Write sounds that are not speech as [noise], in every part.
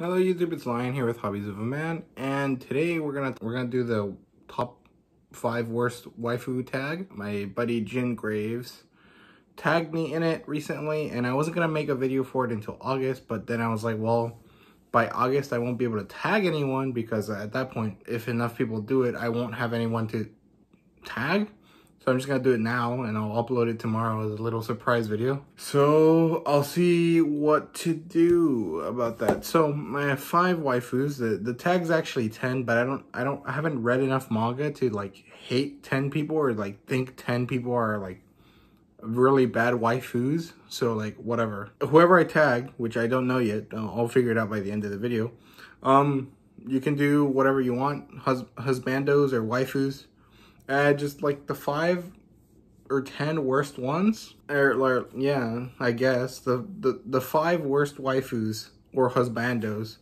Hello YouTube, it's Lion here with Hobbies of a Man, and today we're gonna we're gonna do the top five worst waifu tag. My buddy Jin Graves tagged me in it recently, and I wasn't gonna make a video for it until August, but then I was like, well, by August I won't be able to tag anyone because at that point, if enough people do it, I won't have anyone to tag. I'm just gonna do it now and I'll upload it tomorrow as a little surprise video. So I'll see what to do about that. So I have five waifus, the, the tag's actually 10, but I don't, I don't, I haven't read enough manga to like hate 10 people or like think 10 people are like really bad waifus. So like whatever, whoever I tag, which I don't know yet, I'll figure it out by the end of the video. Um, you can do whatever you want, hus husbandos or waifus uh, just like the five or ten worst ones. Or, or yeah, I guess the, the the five worst waifus or husbandos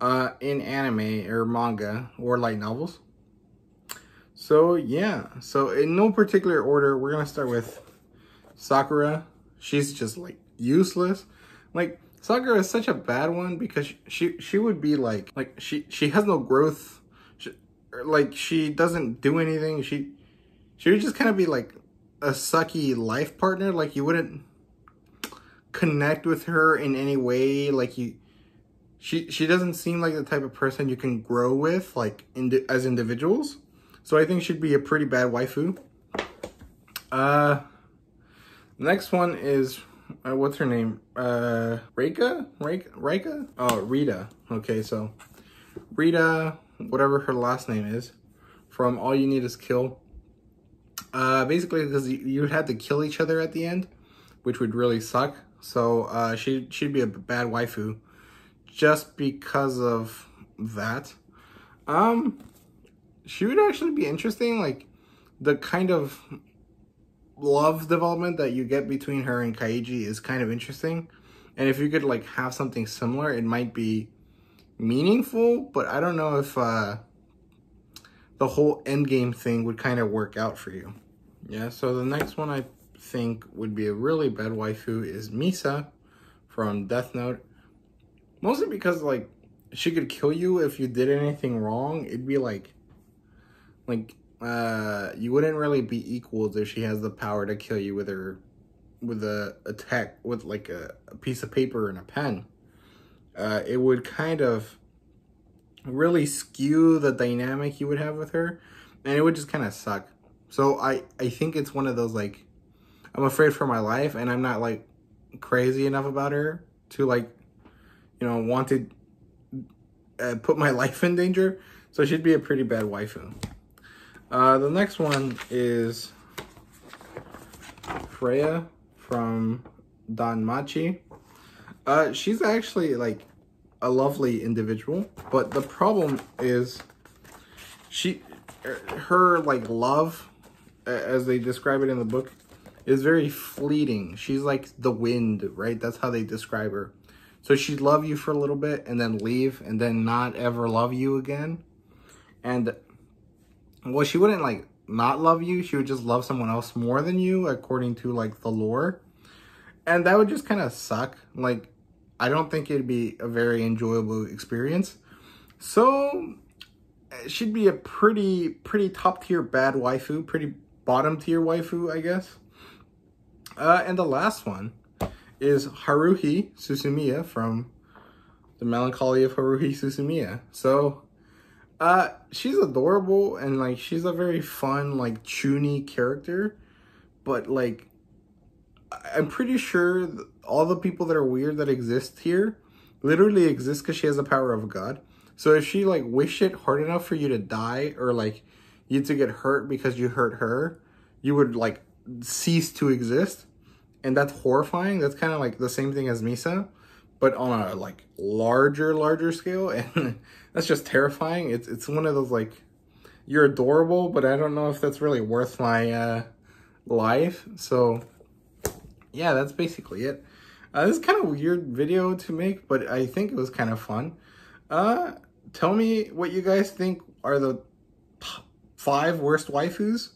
uh, in anime or manga or light novels. So yeah, so in no particular order, we're gonna start with Sakura. She's just like useless. Like Sakura is such a bad one because she she would be like like she she has no growth like she doesn't do anything. She she would just kind of be like a sucky life partner. Like you wouldn't connect with her in any way. Like you, she she doesn't seem like the type of person you can grow with, like in as individuals. So I think she'd be a pretty bad waifu. Uh, next one is uh, what's her name? Uh, Reika? Reika? Reika? Oh, Rita. Okay, so Rita whatever her last name is, from All You Need Is Kill. Uh, basically, because you, had to kill each other at the end, which would really suck. So uh, she, she'd be a bad waifu just because of that. Um, she would actually be interesting, like the kind of love development that you get between her and Keiji is kind of interesting. And if you could like have something similar, it might be meaningful, but I don't know if uh, the whole endgame thing would kind of work out for you. Yeah, so the next one I think would be a really bad waifu is Misa from Death Note. Mostly because, like, she could kill you if you did anything wrong. It'd be like, like, uh, you wouldn't really be equals if she has the power to kill you with her, with a attack, with like a, a piece of paper and a pen uh, it would kind of really skew the dynamic you would have with her and it would just kind of suck. So I, I think it's one of those like, I'm afraid for my life and I'm not like crazy enough about her to like, you know, want to uh, put my [laughs] life in danger. So she'd be a pretty bad waifu. Uh, the next one is Freya from Danmachi. Uh, she's actually like a lovely individual, but the problem is she, her like love, as they describe it in the book, is very fleeting. She's like the wind, right? That's how they describe her. So she'd love you for a little bit and then leave and then not ever love you again. And well, she wouldn't like not love you. She would just love someone else more than you according to like the lore. And that would just kind of suck. Like I don't think it'd be a very enjoyable experience. So it should be a pretty, pretty top tier bad waifu, pretty bottom tier waifu, I guess. Uh, and the last one is Haruhi Suzumiya from The Melancholy of Haruhi Suzumiya. So, uh, she's adorable and like she's a very fun, like chuuni character, but like I'm pretty sure all the people that are weird that exist here literally exist because she has the power of God. So if she like wish it hard enough for you to die or like you to get hurt because you hurt her, you would like cease to exist. And that's horrifying. That's kind of like the same thing as Misa, but on a like larger, larger scale. [laughs] And that's just terrifying. It's, it's one of those like, you're adorable, but I don't know if that's really worth my uh, life. So yeah, that's basically it. Uh, this is kind of weird video to make, but I think it was kind of fun. Uh, tell me what you guys think are the five worst waifus.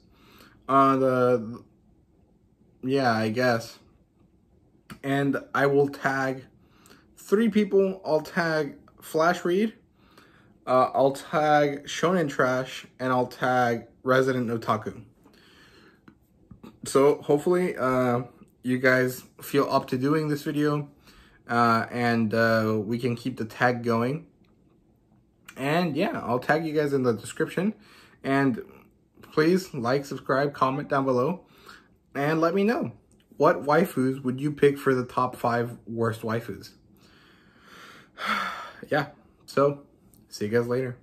Uh, the, yeah, I guess. And I will tag three people. I'll tag Flash Read, uh, I'll tag Shonen Trash, and I'll tag Resident Otaku. So hopefully uh, you guys feel up to doing this video uh, and uh, we can keep the tag going. And yeah, I'll tag you guys in the description. And please like, subscribe, comment down below, and let me know. What waifus would you pick for the top five worst waifus? [sighs] yeah, so see you guys later.